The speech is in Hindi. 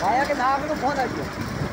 भाया के नाक में तो फ़ोन आई